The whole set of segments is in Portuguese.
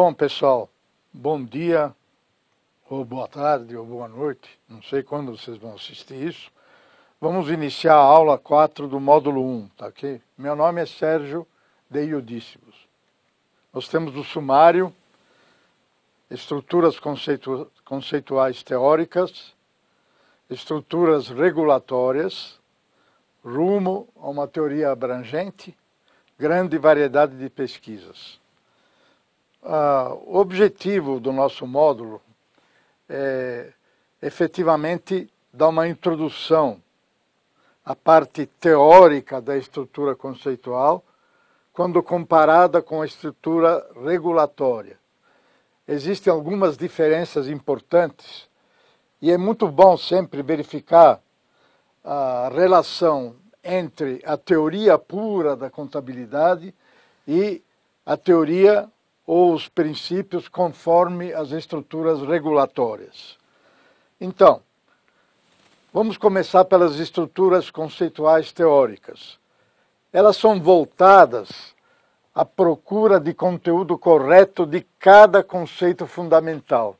Bom, pessoal, bom dia, ou boa tarde, ou boa noite, não sei quando vocês vão assistir isso. Vamos iniciar a aula 4 do módulo 1, tá ok? Meu nome é Sérgio de Iudícibus. Nós temos o sumário, estruturas conceitu conceituais teóricas, estruturas regulatórias, rumo a uma teoria abrangente, grande variedade de pesquisas. Ah, o objetivo do nosso módulo é efetivamente dar uma introdução à parte teórica da estrutura conceitual, quando comparada com a estrutura regulatória. Existem algumas diferenças importantes e é muito bom sempre verificar a relação entre a teoria pura da contabilidade e a teoria os princípios conforme as estruturas regulatórias. Então, vamos começar pelas estruturas conceituais teóricas. Elas são voltadas à procura de conteúdo correto de cada conceito fundamental.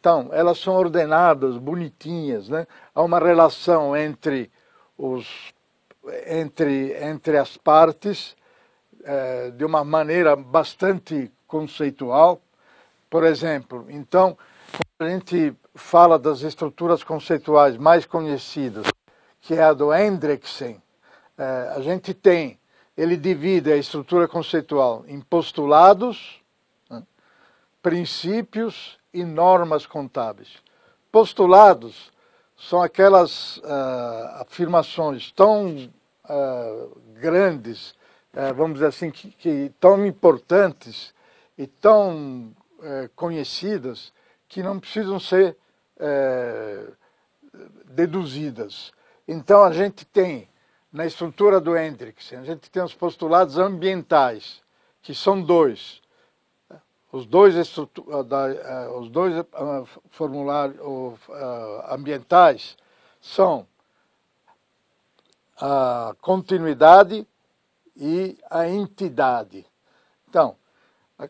Então, elas são ordenadas, bonitinhas, né? Há uma relação entre, os, entre, entre as partes eh, de uma maneira bastante conceitual. Por exemplo, então, quando a gente fala das estruturas conceituais mais conhecidas, que é a do Hendrickson, é, a gente tem, ele divide a estrutura conceitual em postulados, né, princípios e normas contábeis. Postulados são aquelas uh, afirmações tão uh, grandes, vamos dizer assim, que, que tão importantes e tão é, conhecidas que não precisam ser é, deduzidas. Então a gente tem na estrutura do Hendrix, a gente tem os postulados ambientais, que são dois. Os dois, os dois formulários ambientais são a continuidade e a entidade. Então, a,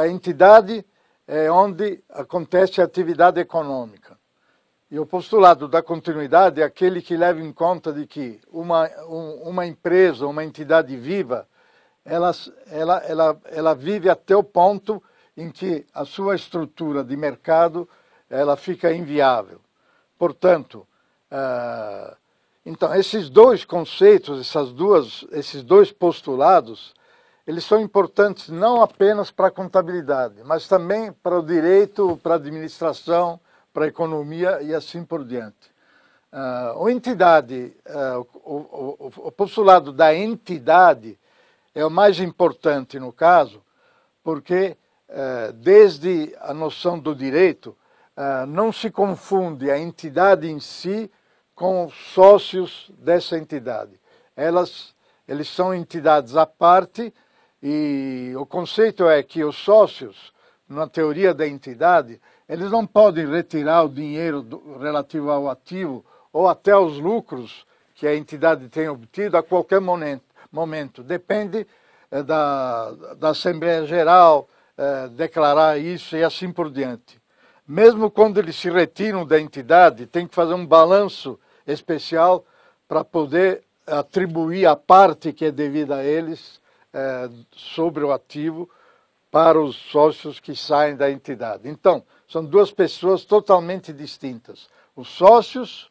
a entidade é onde acontece a atividade econômica. E o postulado da continuidade é aquele que leva em conta de que uma, um, uma empresa, uma entidade viva, ela, ela, ela, ela vive até o ponto em que a sua estrutura de mercado ela fica inviável. Portanto, uh, então esses dois conceitos, essas duas, esses dois postulados, eles são importantes não apenas para a contabilidade, mas também para o direito, para a administração, para a economia e assim por diante. Uh, a entidade, uh, o, o, o, postulado da entidade é o mais importante no caso, porque uh, desde a noção do direito não se confunde a entidade em si com os sócios dessa entidade. Elas, eles são entidades à parte e o conceito é que os sócios, na teoria da entidade, eles não podem retirar o dinheiro do, relativo ao ativo ou até os lucros que a entidade tem obtido a qualquer momento. momento. Depende eh, da, da Assembleia Geral eh, declarar isso e assim por diante. Mesmo quando eles se retiram da entidade, tem que fazer um balanço especial para poder atribuir a parte que é devida a eles é, sobre o ativo para os sócios que saem da entidade. Então, são duas pessoas totalmente distintas. Os sócios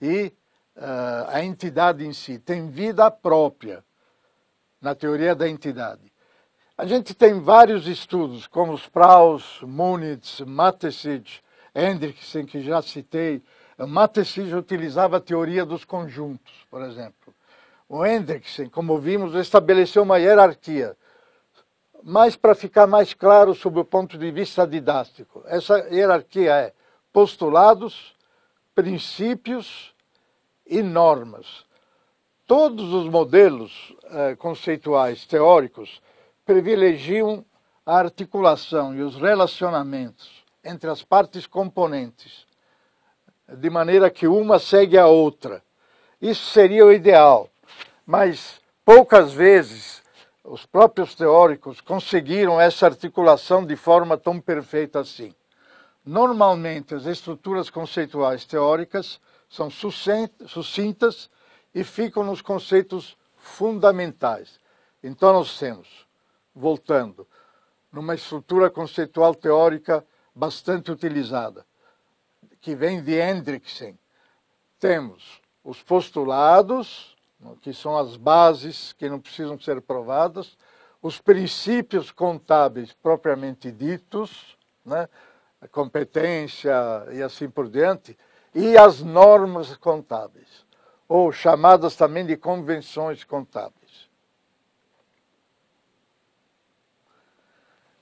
e uh, a entidade em si têm vida própria na teoria da entidade. A gente tem vários estudos, como os Praus, Munitz, Matesic, Hendrickson, que já citei. Matesic utilizava a teoria dos conjuntos, por exemplo. O Hendrickson, como vimos, estabeleceu uma hierarquia, mas para ficar mais claro sob o ponto de vista didático. Essa hierarquia é postulados, princípios e normas. Todos os modelos eh, conceituais teóricos privilegiam a articulação e os relacionamentos entre as partes componentes, de maneira que uma segue a outra. Isso seria o ideal mas poucas vezes os próprios teóricos conseguiram essa articulação de forma tão perfeita assim. Normalmente, as estruturas conceituais teóricas são sucintas e ficam nos conceitos fundamentais. Então, nós temos, voltando, numa estrutura conceitual teórica bastante utilizada, que vem de Hendrickson, temos os postulados, que são as bases que não precisam ser provadas, os princípios contábeis propriamente ditos, né, a competência e assim por diante, e as normas contábeis, ou chamadas também de convenções contábeis.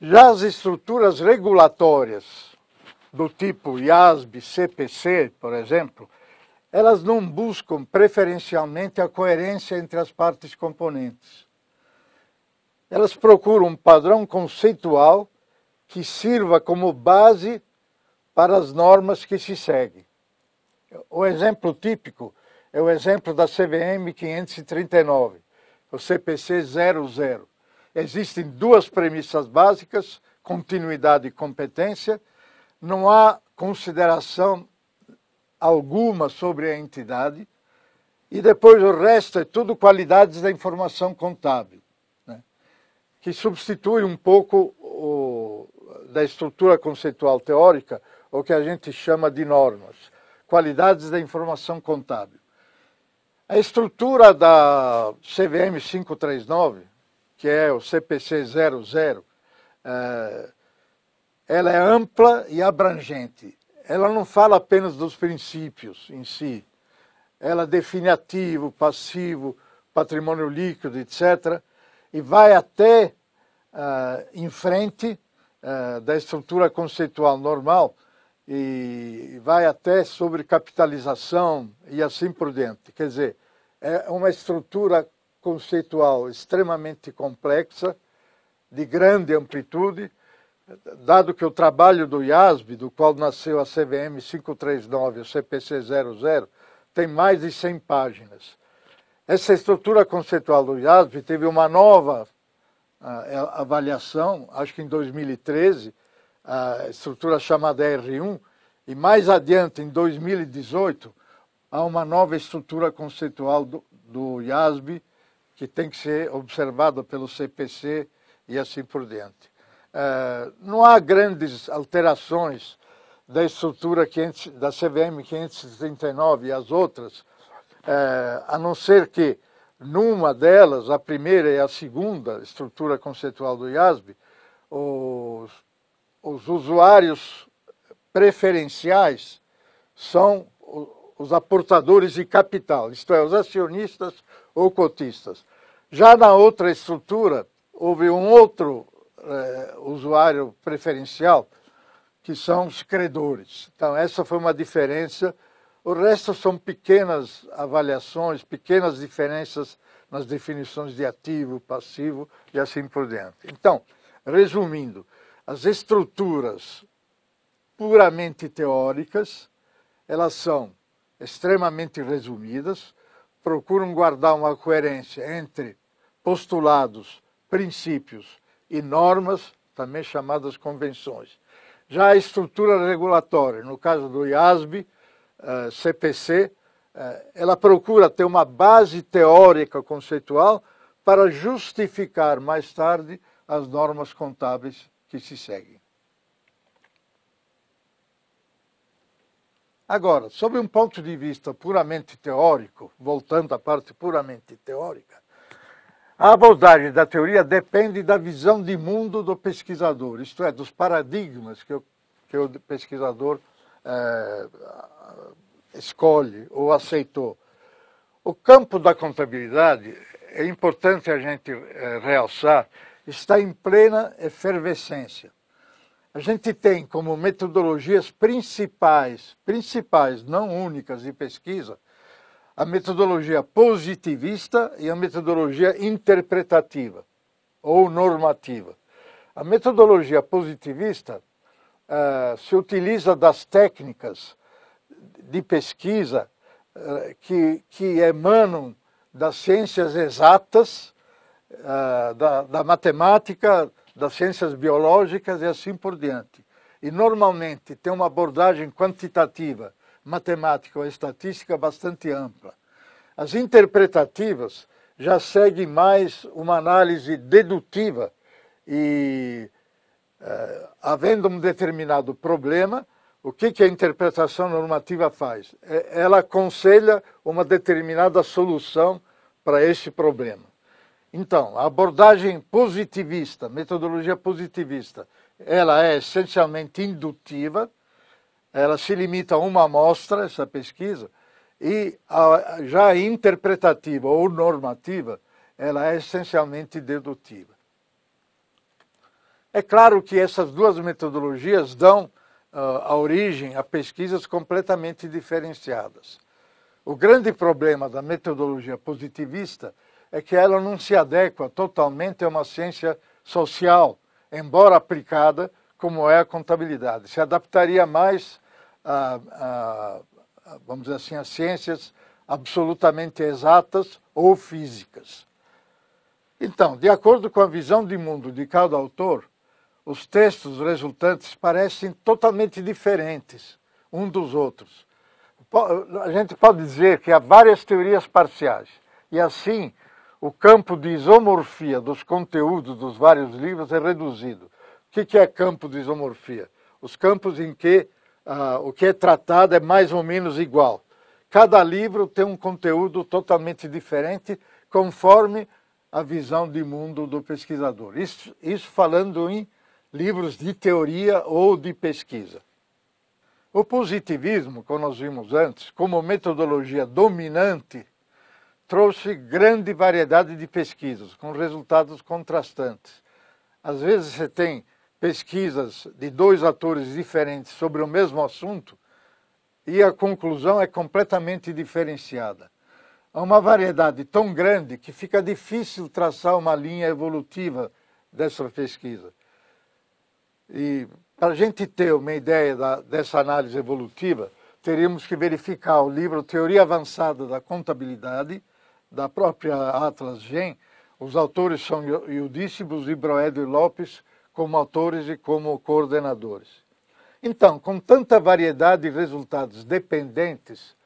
Já as estruturas regulatórias do tipo IASB, CPC, por exemplo, elas não buscam preferencialmente a coerência entre as partes componentes. Elas procuram um padrão conceitual que sirva como base para as normas que se seguem. O exemplo típico é o exemplo da CVM 539, o CPC 00. Existem duas premissas básicas, continuidade e competência. Não há consideração alguma sobre a entidade, e depois o resto é tudo qualidades da informação contábil, né? que substitui um pouco o, da estrutura conceitual teórica, o que a gente chama de normas, qualidades da informação contábil. A estrutura da CVM 539, que é o CPC 00, é, ela é ampla e abrangente ela não fala apenas dos princípios em si. Ela define ativo, passivo, patrimônio líquido, etc. E vai até uh, em frente uh, da estrutura conceitual normal e vai até sobre capitalização e assim por diante. Quer dizer, é uma estrutura conceitual extremamente complexa, de grande amplitude, dado que o trabalho do IASB, do qual nasceu a CVM 539, o CPC 00, tem mais de 100 páginas. Essa estrutura conceitual do IASB teve uma nova uh, avaliação, acho que em 2013, a estrutura chamada R1, e mais adiante, em 2018, há uma nova estrutura conceitual do, do IASB, que tem que ser observada pelo CPC e assim por diante. É, não há grandes alterações da estrutura 500, da CVM 539 e as outras, é, a não ser que numa delas, a primeira e a segunda estrutura conceitual do IASB, os, os usuários preferenciais são os aportadores de capital, isto é, os acionistas ou cotistas. Já na outra estrutura, houve um outro é, usuário preferencial, que são os credores. Então, essa foi uma diferença. O resto são pequenas avaliações, pequenas diferenças nas definições de ativo, passivo e assim por diante. Então, resumindo, as estruturas puramente teóricas, elas são extremamente resumidas, procuram guardar uma coerência entre postulados, princípios e normas, também chamadas convenções. Já a estrutura regulatória, no caso do IASB, uh, CPC, uh, ela procura ter uma base teórica conceitual para justificar mais tarde as normas contábeis que se seguem. Agora, sob um ponto de vista puramente teórico, voltando à parte puramente teórica, a abordagem da teoria depende da visão de mundo do pesquisador, isto é, dos paradigmas que o, que o pesquisador é, escolhe ou aceitou. O campo da contabilidade, é importante a gente é, realçar, está em plena efervescência. A gente tem como metodologias principais, principais, não únicas de pesquisa, a metodologia positivista e a metodologia interpretativa ou normativa. A metodologia positivista uh, se utiliza das técnicas de pesquisa uh, que, que emanam das ciências exatas uh, da, da matemática, das ciências biológicas e assim por diante. E normalmente tem uma abordagem quantitativa, matemática ou estatística bastante ampla. As interpretativas já seguem mais uma análise dedutiva e, uh, havendo um determinado problema, o que, que a interpretação normativa faz? Ela aconselha uma determinada solução para este problema. Então, a abordagem positivista, metodologia positivista, ela é essencialmente indutiva, ela se limita a uma amostra, essa pesquisa, e a, já interpretativa ou normativa, ela é essencialmente dedutiva. É claro que essas duas metodologias dão a origem a pesquisas completamente diferenciadas. O grande problema da metodologia positivista é que ela não se adequa totalmente a uma ciência social, embora aplicada como é a contabilidade. Se adaptaria mais a, a, vamos dizer assim, a ciências absolutamente exatas ou físicas. Então, de acordo com a visão de mundo de cada autor, os textos resultantes parecem totalmente diferentes um dos outros. A gente pode dizer que há várias teorias parciais, e assim o campo de isomorfia dos conteúdos dos vários livros é reduzido. O que é campo de isomorfia? Os campos em que ah, o que é tratado é mais ou menos igual. Cada livro tem um conteúdo totalmente diferente, conforme a visão de mundo do pesquisador. Isso, isso falando em livros de teoria ou de pesquisa. O positivismo, como nós vimos antes, como metodologia dominante, trouxe grande variedade de pesquisas, com resultados contrastantes. Às vezes você tem pesquisas de dois atores diferentes sobre o mesmo assunto e a conclusão é completamente diferenciada. Há uma variedade tão grande que fica difícil traçar uma linha evolutiva dessa pesquisa. E para a gente ter uma ideia da, dessa análise evolutiva, teríamos que verificar o livro Teoria Avançada da Contabilidade, da própria Atlas Gen. Os autores são Eudícibus e Broedo e Lopes, como autores e como coordenadores. Então, com tanta variedade de resultados dependentes,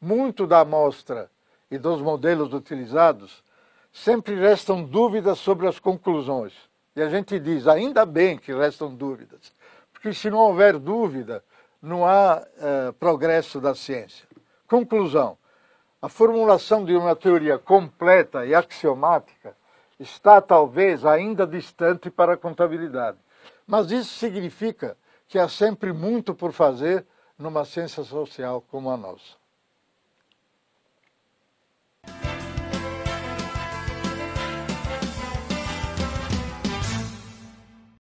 muito da amostra e dos modelos utilizados, sempre restam dúvidas sobre as conclusões. E a gente diz, ainda bem que restam dúvidas, porque se não houver dúvida, não há eh, progresso da ciência. Conclusão: a formulação de uma teoria completa e axiomática está talvez ainda distante para a contabilidade. Mas isso significa que há sempre muito por fazer numa ciência social como a nossa.